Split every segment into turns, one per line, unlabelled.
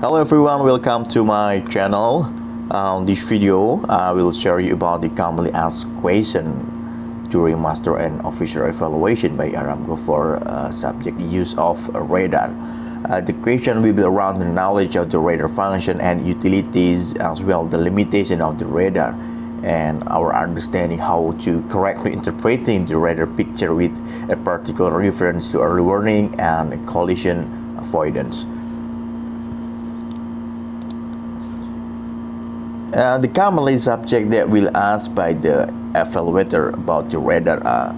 Hello everyone, welcome to my channel. On this video, I will share you about the commonly asked question during master and officer evaluation by Aramco for uh, subject use of radar. Uh, the question will be around the knowledge of the radar function and utilities as well the limitation of the radar and our understanding how to correctly interpreting the radar picture with a particular reference to early warning and collision avoidance. Uh, the commonly subject that will ask by the evaluator about the radar are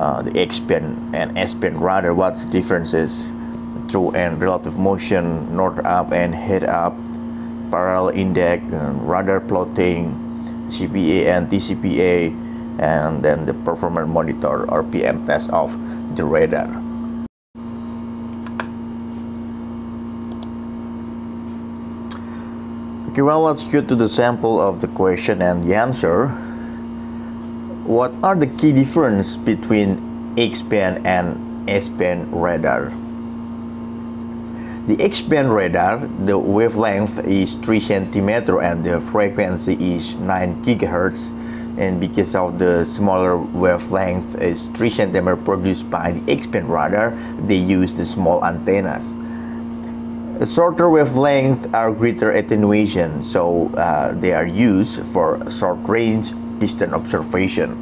uh, the X-band and S-band radar, what's differences true and relative motion, north up and head up, parallel index, radar plotting, CPA and TCPA and then the performance monitor or PM test of the radar. Okay, well, let's go to the sample of the question and the answer. What are the key difference between X-band and S-band radar? The X-band radar, the wavelength is 3 cm and the frequency is 9 GHz and because of the smaller wavelength is 3 cm produced by the X-band radar, they use the small antennas. A shorter wavelength are greater attenuation, so uh, they are used for short range distant observation.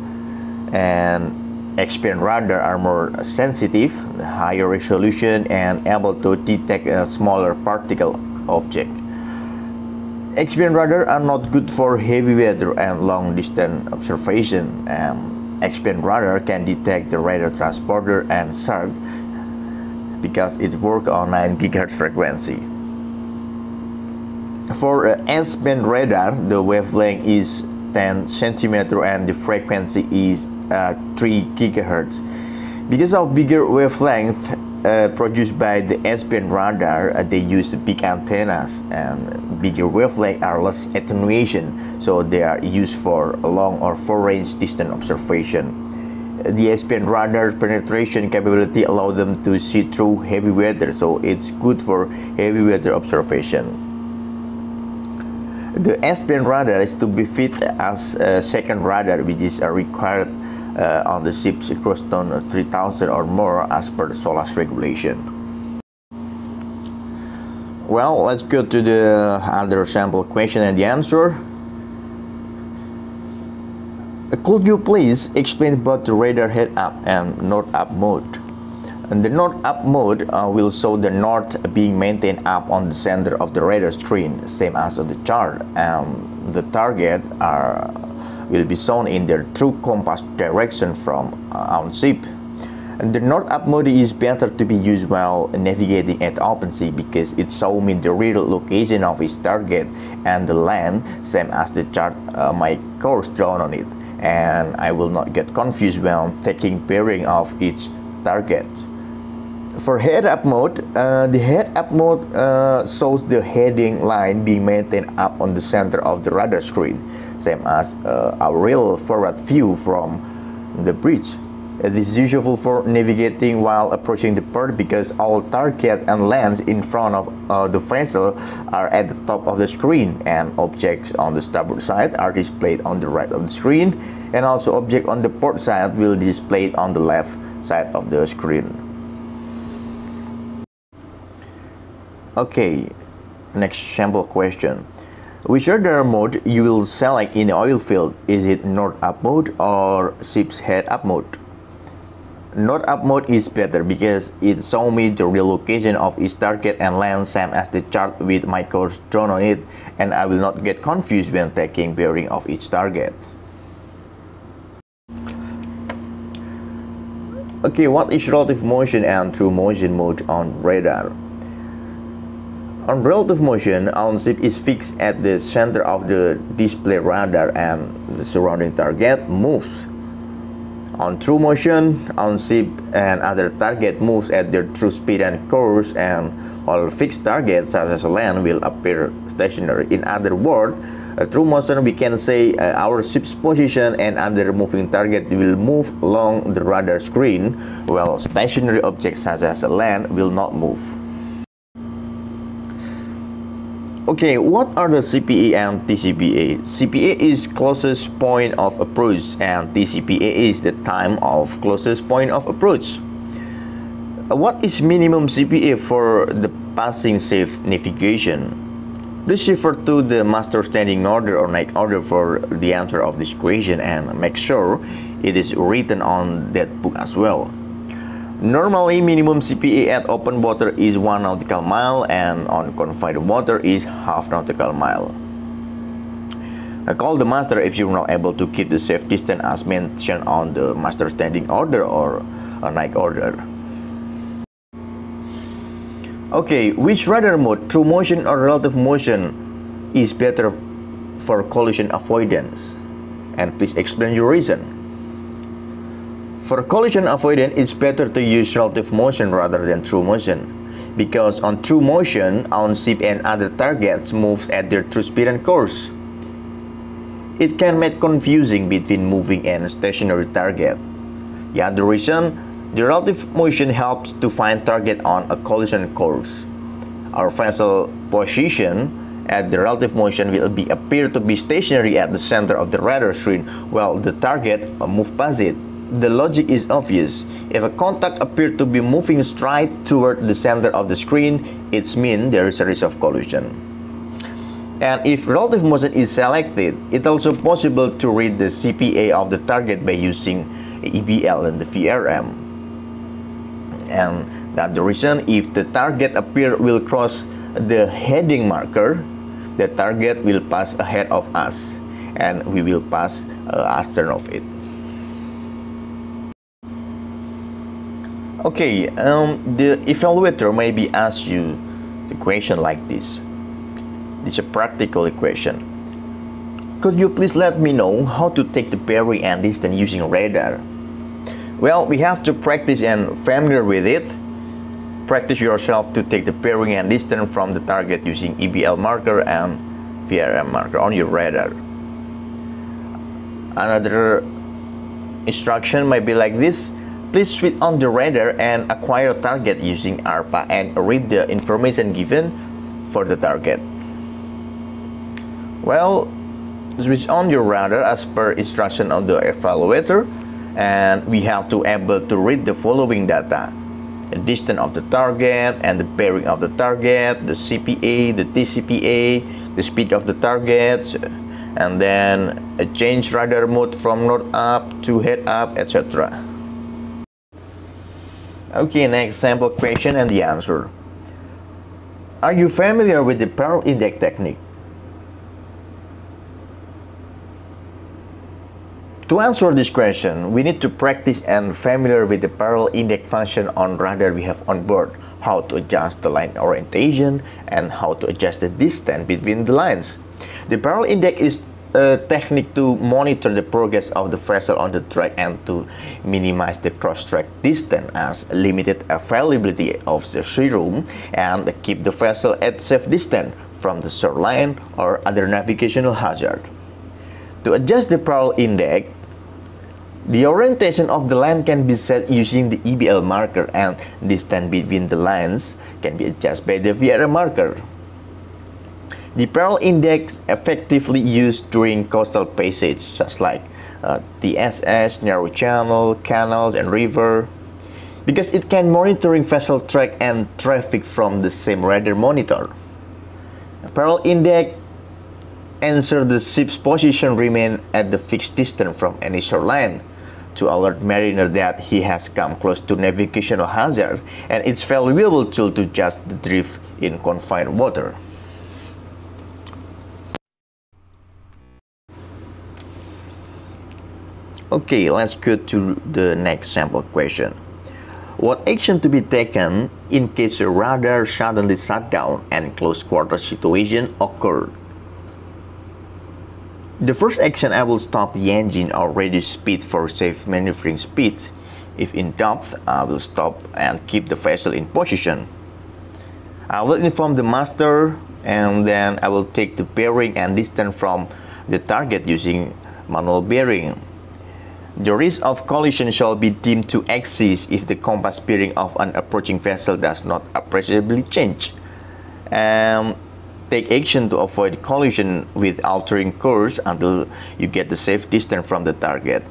And X-band radar are more sensitive, higher resolution, and able to detect a smaller particle object. X-band radar are not good for heavy weather and long distance observation. Um, X-band radar can detect the radar transponder and SART because it works on 9 GHz frequency. For uh, S-band radar, the wavelength is 10 cm and the frequency is uh, 3 gigahertz. Because of bigger wavelength uh, produced by the S-band radar, uh, they use big antennas and bigger wavelength are less attenuation, so they are used for long or far-range distant observation. The S-band radar's penetration capability allow them to see through heavy weather, so it's good for heavy weather observation. The S-band radar is to be fit as a second radar, which is required uh, on the ships gross ton 3000 or more as per the SOLAS regulation. Well, let's go to the other sample question and the answer. Uh, could you please explain about the radar head up and north up mode? And the north up mode uh, will show the north being maintained up on the center of the radar screen, same as on the chart. Um, the target are will be shown in their true compass direction from uh, on ship. And the north up mode is better to be used while navigating at open sea because it shows me the real location of its target and the land same as the chart uh, my course drawn on it and I will not get confused when taking bearing of each target. For head up mode, uh, the head up mode uh, shows the heading line being maintained up on the center of the radar screen same as uh, a real forward view from the bridge. This is useful for navigating while approaching the port because all target and lands in front of uh, the vessel are at the top of the screen and objects on the starboard side are displayed on the right of the screen and also object on the port side will be displayed on the left side of the screen. Okay, next sample question. Which other mode you will select in the oil field? Is it north up mode or ship's head up mode? North up mode is better because it shows me the real location of its target and land same as the chart with my course drawn on it and I will not get confused when taking bearing of each target. Okay, what is relative motion and true motion mode on radar? On relative motion, our ship is fixed at the center of the display radar and the surrounding target moves. On true motion, our ship and other target moves at their true speed and course and all fixed targets such as land will appear stationary. In other words, true motion we can say uh, our ship's position and other moving target will move along the radar screen while stationary objects such as land will not move. Okay, what are the CPA and TCPA? CPA is closest point of approach and TCPA is the time of closest point of approach. Uh, what is minimum CPA for the passing safe navigation? Please refer to the master standing order or night order for the answer of this question and make sure it is written on that book as well. Normally, minimum CPA at open water is 1 nautical mile and on confined water is half nautical mile. I call the master if you're not able to keep the safe distance as mentioned on the master standing order or a night order. Okay, which radar mode, true motion or relative motion, is better for collision avoidance? And please explain your reason. For collision avoidance, it's better to use relative motion rather than true motion because on true motion, our ship and other targets moves at their true speed and course. It can make confusing between moving and stationary target. The other reason, the relative motion helps to find target on a collision course. Our vessel position at the relative motion will be appear to be stationary at the center of the radar screen while the target move past it the logic is obvious. If a contact appears to be moving straight toward the center of the screen, it means there is a risk of collision. And if relative motion is selected, it's also possible to read the CPA of the target by using EBL and the VRM. And that the reason if the target appear will cross the heading marker, the target will pass ahead of us and we will pass uh, astern of it. Okay, um, the evaluator maybe ask you the question like this. It's a practical equation. Could you please let me know how to take the bearing and distance using radar? Well, we have to practice and familiar with it. Practice yourself to take the bearing and distance from the target using EBL marker and VRM marker on your radar. Another instruction might be like this Please switch on the radar and acquire target using ARPA and read the information given for the target. Well, switch on your radar as per instruction of the evaluator and we have to able to read the following data the distance of the target and the bearing of the target, the CPA, the TCPA, the speed of the targets, and then a change radar mode from north up to head up, etc. Okay, next sample question and the answer. Are you familiar with the Parallel Index technique? To answer this question, we need to practice and familiar with the parallel Index function on radar we have on board, how to adjust the line orientation, and how to adjust the distance between the lines. The parallel Index is a technique to monitor the progress of the vessel on the track and to minimize the cross-track distance as limited availability of the sea room and keep the vessel at safe distance from the shoreline or other navigational hazard. To adjust the Parallel Index, the orientation of the line can be set using the EBL marker and distance between the lines can be adjusted by the VRM marker. The parallel Index effectively used during coastal passage such like uh, TSS, narrow channel, canals, and river because it can monitoring vessel track and traffic from the same radar monitor. Parallel Index ensure the ship's position remain at the fixed distance from any shoreline to alert mariner that he has come close to navigational hazard and it's valuable tool to adjust the drift in confined water. Okay, let's go to the next sample question. What action to be taken in case a radar suddenly shut down and close quarter situation occurred? The first action I will stop the engine or reduce speed for safe maneuvering speed. If in doubt, I will stop and keep the vessel in position. I will inform the master and then I will take the bearing and distance from the target using manual bearing. The risk of collision shall be deemed to exist if the compass bearing of an approaching vessel does not appreciably change. Um, take action to avoid collision with altering course until you get the safe distance from the target.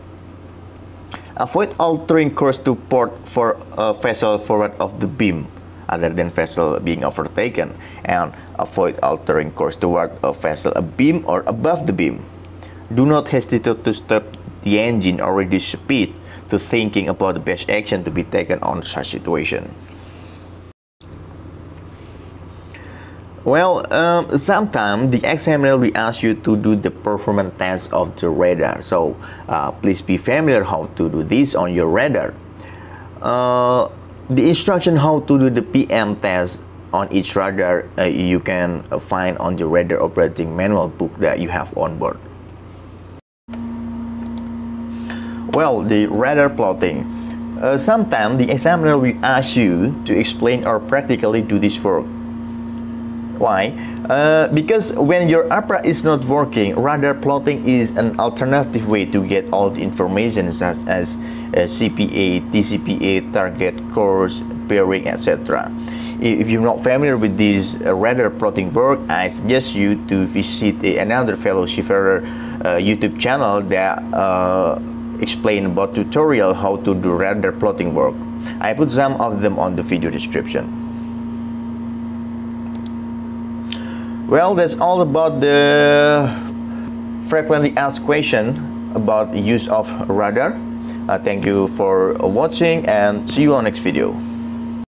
Avoid altering course to port for a vessel forward of the beam other than vessel being overtaken and avoid altering course toward a vessel a beam or above the beam. Do not hesitate to stop the engine or reduce speed to thinking about the best action to be taken on such situation. Well, um, sometimes the examiner will ask you to do the performance test of the radar. So uh, please be familiar how to do this on your radar. Uh, the instruction how to do the PM test on each radar uh, you can find on the radar operating manual book that you have on board. Well, the radar plotting. Uh, sometimes the examiner will ask you to explain or practically do this work. Why? Uh, because when your apparatus is not working, radar plotting is an alternative way to get all the information such as uh, CPA, TCPA, target, course, bearing, etc. If you're not familiar with this uh, radar plotting work, I suggest you to visit another fellow seafarer uh, YouTube channel that uh, explain about tutorial how to do radar plotting work. I put some of them on the video description. Well, that's all about the frequently asked question about use of radar. Uh, thank you for watching and see you on next video.